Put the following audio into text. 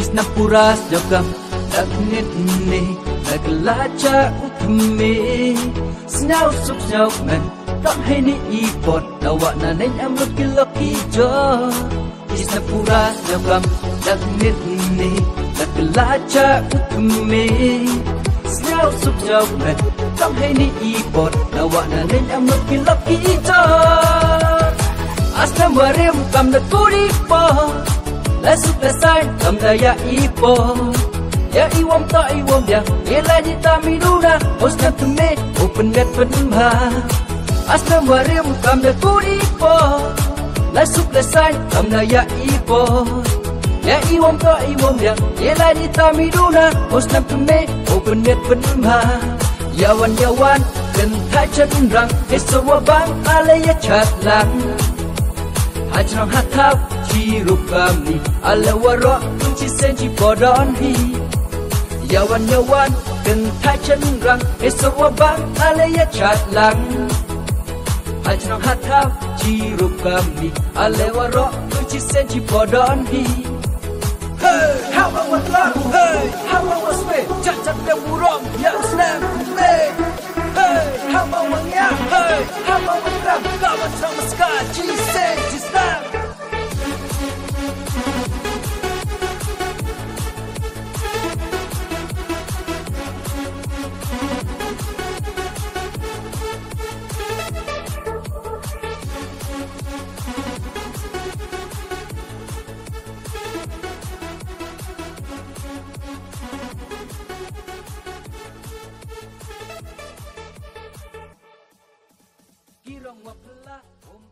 Isnapuras jokam Dagnit ni Naglacha utme Snaw suk snaw man Tam hay ni ipot Nawa na nain amot kiloki jo Isnapuras jokam Dagnit ni Naglacha utme Snaw suk snaw man Tam hay ni ipot Nawa na nain amot kiloki jo Astam warim kam na kuri po la su la sai kam da ya ipo ya iwam ta iwam ya ela ni ta minuna tu me open net pen ha asna warim kam da kuri po la su la sai kam da ya ipo ya iwam ta iwam ya ela ni ta minuna tu me open net pen wan ya wan kan thái chân rang hết so bang ale ya chat lang ajram hatap cirupamni alawara kunci senji podonhi yawan yawan kentai cenderang esok wabang alaya catlang ajram hatap cirupamni alawara kunci senji podonhi Hey, how about what love? Hey, how busca de ser destaque. Kirong wapla, om